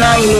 Anaimu.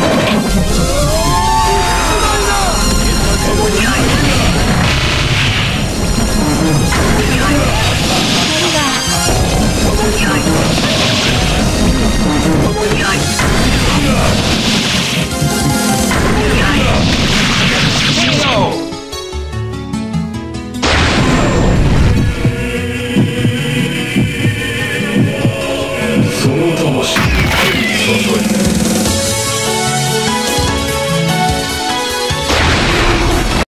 mine!